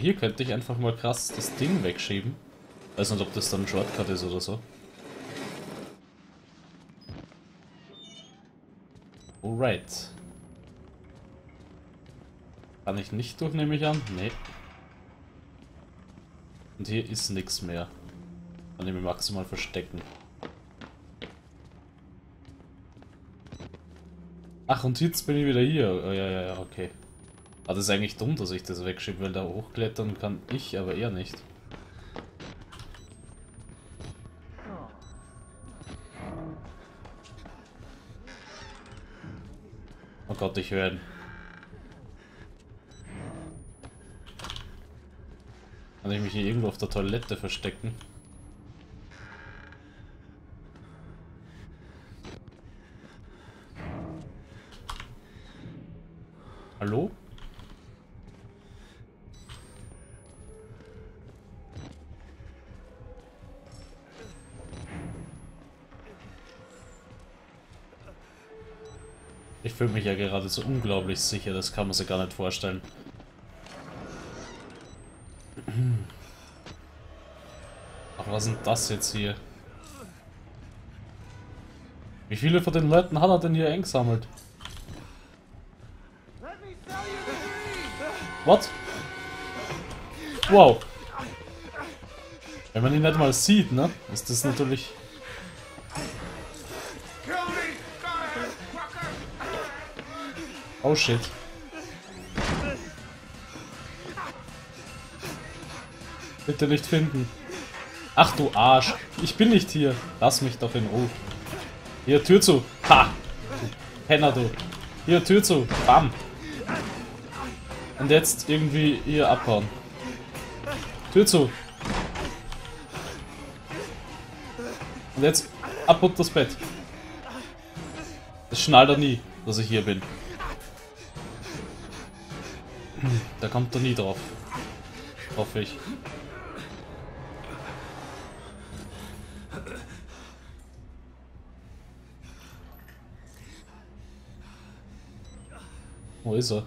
Hier könnte ich einfach mal krass das Ding wegschieben. Weiß nicht, ob das dann ein Shortcut ist oder so. Alright. Kann ich nicht durch, nehme ich an? Nee. Und hier ist nichts mehr. Kann ich mich maximal verstecken. Ach, und jetzt bin ich wieder hier. Oh, ja, ja, ja, okay. Aber das ist eigentlich dumm, dass ich das wegschiebe, weil da hochklettern kann ich, aber er nicht. Oh Gott, ich höre ihn. Kann ich mich hier irgendwo auf der Toilette verstecken? Hallo? Fühle mich ja gerade so unglaublich sicher, das kann man sich gar nicht vorstellen. Ach, was denn das jetzt hier? Wie viele von den Leuten hat er denn hier eingesammelt? What? Wow. Wenn man ihn nicht mal sieht, ne? Ist das natürlich... Oh shit. Bitte nicht finden. Ach du Arsch. Ich bin nicht hier. Lass mich doch in Ruhe. Hier, Tür zu. Ha! Du Penner, du. Hier, Tür zu. Bam. Und jetzt irgendwie hier abhauen. Tür zu. Und jetzt ab und das Bett. Das schnallt er nie, dass ich hier bin. Kommt er nie drauf. Hoffe ich. Wo ist er?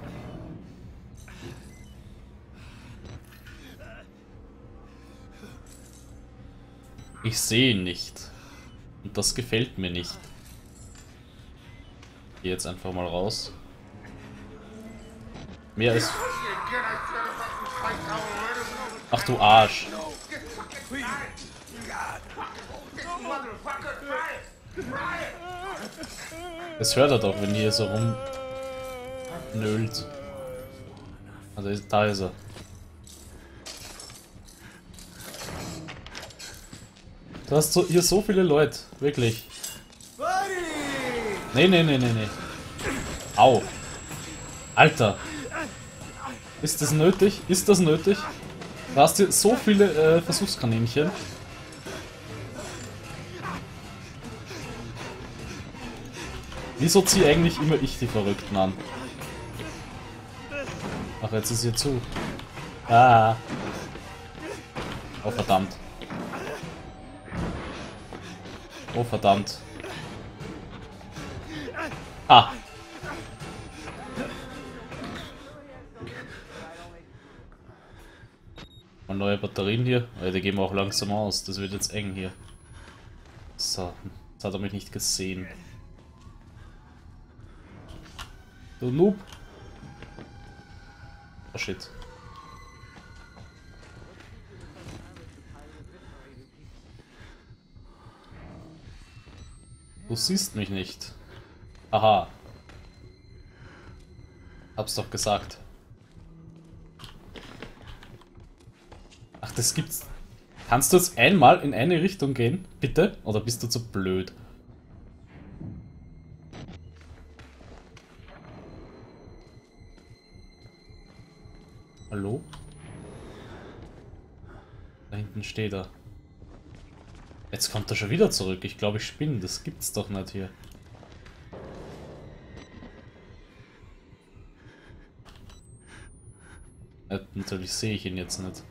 Ich sehe ihn nicht. Und das gefällt mir nicht. Geh jetzt einfach mal raus. Mehr ist... Ach du Arsch. Das hört er doch, wenn hier so rum nölt. Also da ist er. Du hast so, hier so viele Leute, wirklich. Nee, nee, nee, nee, nee. Au. Alter. Ist das nötig? Ist das nötig? Du hast hier so viele äh, Versuchskaninchen. Wieso ziehe eigentlich immer ich die Verrückten an? Ach, jetzt ist hier zu. Ah. Oh, verdammt. Oh, verdammt. Ah. Mal neue Batterien hier. Ja, die gehen wir auch langsam aus. Das wird jetzt eng hier. So. Jetzt hat er mich nicht gesehen. Du Noob. Oh shit. Du siehst mich nicht. Aha. Hab's doch gesagt. Das gibt's. Kannst du jetzt einmal in eine Richtung gehen? Bitte? Oder bist du zu blöd? Hallo? Da hinten steht er. Jetzt kommt er schon wieder zurück. Ich glaube, ich spinne. Das gibt's doch nicht hier. Ja, natürlich sehe ich ihn jetzt nicht.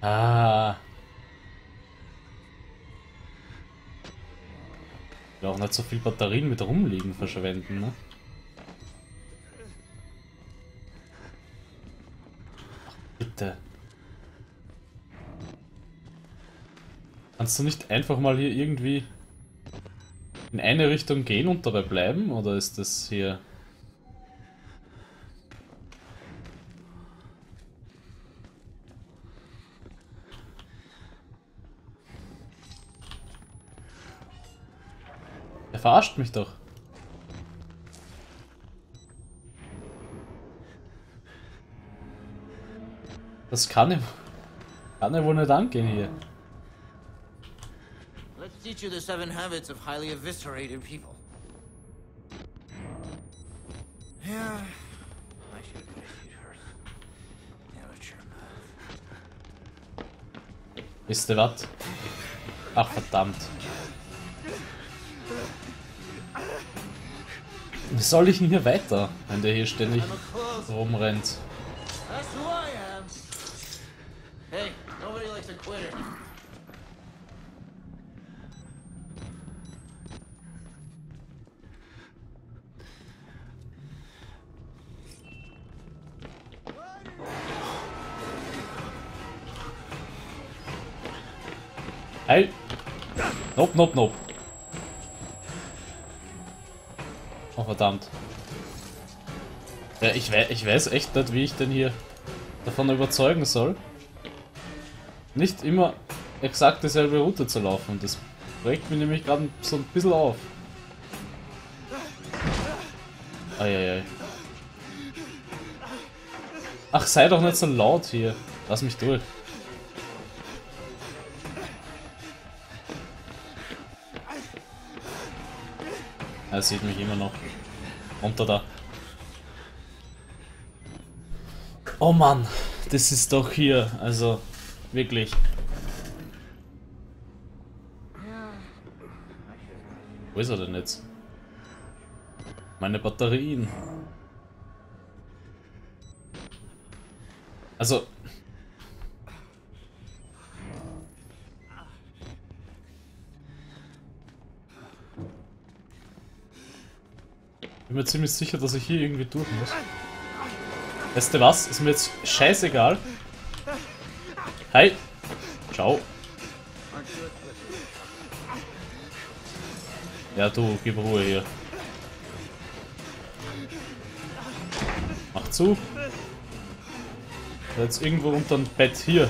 Ah. Ich will auch nicht so viel Batterien mit rumliegen verschwenden, ne? Bitte. Kannst du nicht einfach mal hier irgendwie in eine Richtung gehen und dabei bleiben? Oder ist das hier... Er verarscht mich doch. Das kann ihm, kann er wohl nicht angehen hier. Let's teach you the seven habits of highly eviscerated people. Yeah, I should have. Amateur. Wisst ihr was? Ach verdammt. Wie soll ich denn hier weiter, wenn der hier ständig rumrennt? Hey, nobody likes a quitter. Hey! Nope, nope, nope. Verdammt. Ja, ich, we ich weiß echt nicht, wie ich denn hier davon überzeugen soll. Nicht immer exakt dieselbe Route zu laufen. Das regt mich nämlich gerade so ein bisschen auf. Eieiei. Ach, sei doch nicht so laut hier. Lass mich durch. Er sieht mich immer noch. Unter da. Oh Mann, das ist doch hier, also wirklich. Wo ist er denn jetzt? Meine Batterien. Also. Bin mir ziemlich sicher, dass ich hier irgendwie durch muss. Weißt du was? Ist mir jetzt scheißegal. Hi. Ciao. Ja, du, gib Ruhe hier. Mach zu. Jetzt irgendwo unter dem Bett hier.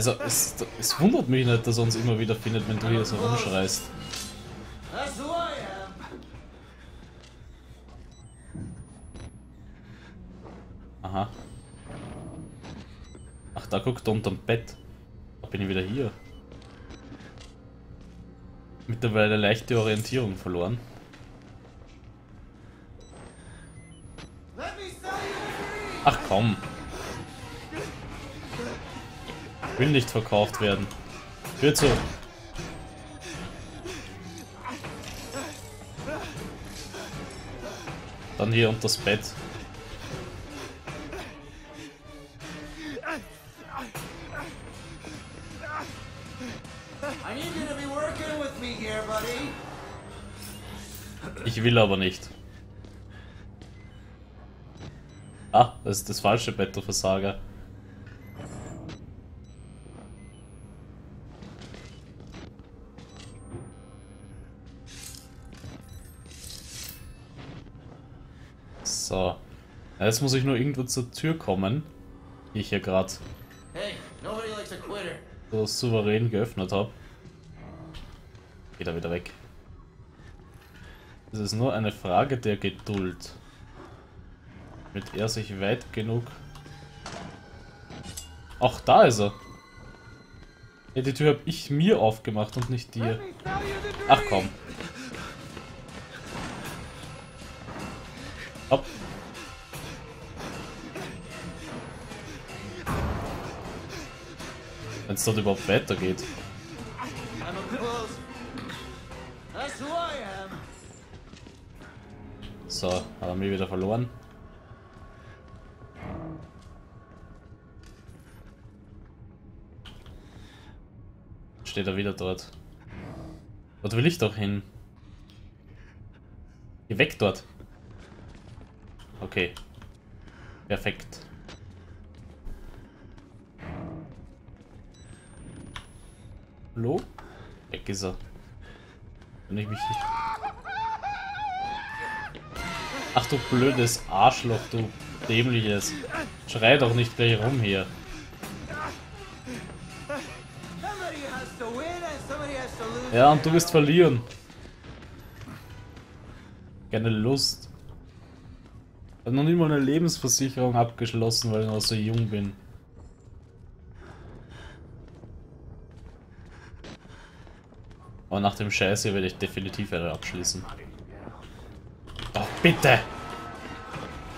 Also, es, es wundert mich nicht, dass er uns immer wieder findet, wenn du hier so rumschreist. Aha. Ach, da guckt er unterm Bett. Da bin ich wieder hier. Mittlerweile leichte Orientierung verloren. Ach komm. Will nicht verkauft werden. Hör zu. Dann hier unter das Bett. Ich will aber nicht. Ah, das ist das falsche Bett, du Versager. So. Jetzt muss ich nur irgendwo zur Tür kommen, die ich hier gerade Hey, nobody likes a quitter. so souverän geöffnet habe. Geht er wieder weg. Es ist nur eine Frage der Geduld. Damit er sich weit genug... Ach, da ist er. Ja, die Tür habe ich mir aufgemacht und nicht dir. Ach komm. Hopp. Wenn es dort überhaupt weitergeht. So, er mich wieder verloren. Steht er wieder dort. Dort will ich doch hin. Geh weg dort. Okay. Perfekt. Hallo? Weg ist er. Wenn ich mich nicht... Ach du blödes Arschloch, du dämliches. Schrei doch nicht gleich rum hier. Ja, und du wirst verlieren. Keine Lust. Ich hab noch nicht mal eine Lebensversicherung abgeschlossen, weil ich noch so jung bin. Aber nach dem Scheiß hier werde ich definitiv eine abschließen. Doch bitte!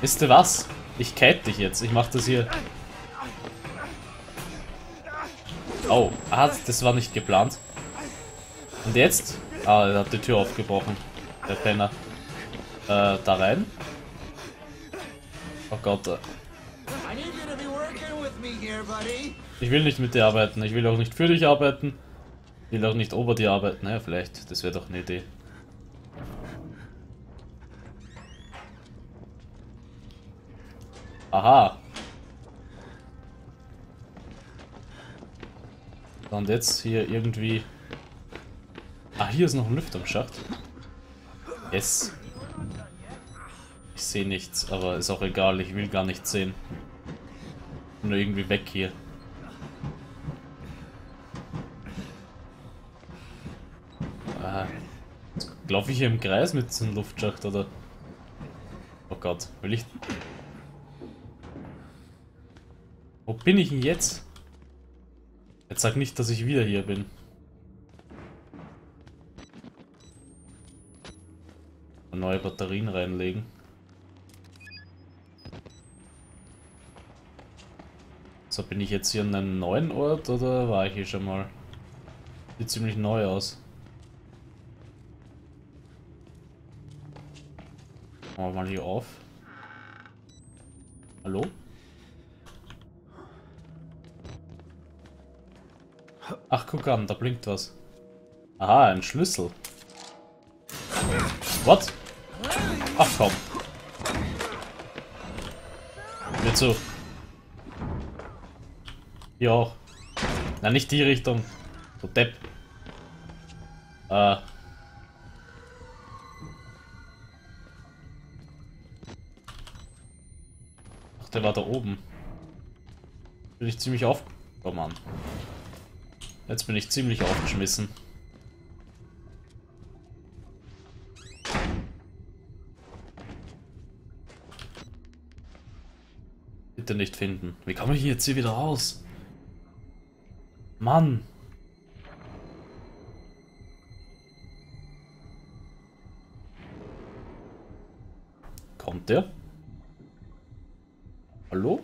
Wisst ihr was? Ich kite dich jetzt. Ich mach das hier. Oh, ah, das war nicht geplant. Und jetzt? Ah, er hat die Tür aufgebrochen. Der Penner. Äh, da rein? Oh Gott. Ich will nicht mit dir arbeiten. Ich will auch nicht für dich arbeiten. Will auch nicht ober dir arbeiten. Naja, vielleicht. Das wäre doch eine Idee. Aha. Und jetzt hier irgendwie... Ah, hier ist noch ein Lüftungsschacht. Yes. Ich sehe nichts, aber ist auch egal. Ich will gar nichts sehen. Nur irgendwie weg hier. Ah. Laufe ich hier im Kreis mit so einem Luftschacht oder? Oh Gott, will ich. Wo bin ich denn jetzt? Jetzt sag nicht, dass ich wieder hier bin. Neue Batterien reinlegen. So, bin ich jetzt hier an einem neuen Ort oder war ich hier schon mal? Sieht ziemlich neu aus. Machen wir mal hier auf. Hallo? Ach, guck an, da blinkt was. Aha, ein Schlüssel. What? Ach komm. Mir zu. Hier auch. Na, nicht die Richtung. Du Depp. Äh. Der war da oben. Bin ich ziemlich auf... Oh Mann. Jetzt bin ich ziemlich aufgeschmissen. Bitte nicht finden. Wie komme ich jetzt hier wieder raus? Mann. Kommt der? Hallo?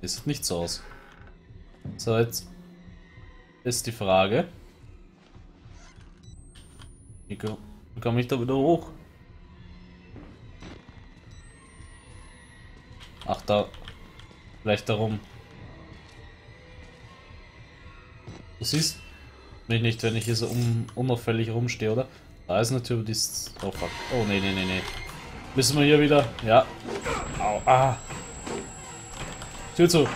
Das sieht nicht so aus. So, jetzt ist die Frage. Wie ko- wie komme ich da wieder hoch? Ach, da. Vielleicht darum. Du siehst mich nicht, wenn ich hier so un unauffällig rumstehe, oder? Da ist Tür, die. Oh fuck. Oh, nee, nee, nee, nee. Müssen wir hier wieder... Ja. Au, ah. Tür zu.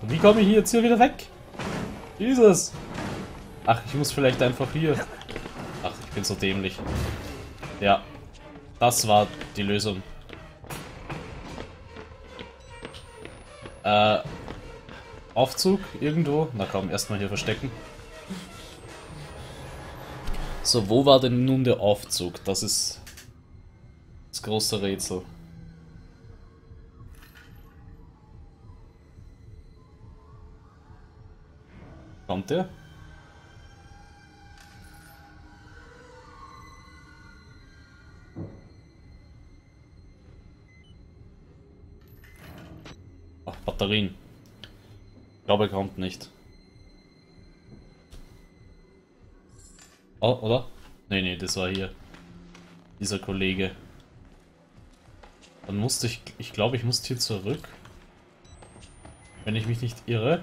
So, wie komme ich jetzt hier wieder weg? Jesus. Ach, ich muss vielleicht einfach hier... Ach, ich bin so dämlich. Ja. Das war die Lösung. Äh, Aufzug irgendwo? Na komm, erstmal hier verstecken. So, wo war denn nun der Aufzug? Das ist das große Rätsel. Kommt der? Ach, Batterien. Ich glaube, er kommt nicht. Oh, oder? Nee, nee, das war hier. Dieser Kollege. Dann musste ich, ich glaube, ich musste hier zurück. Wenn ich mich nicht irre.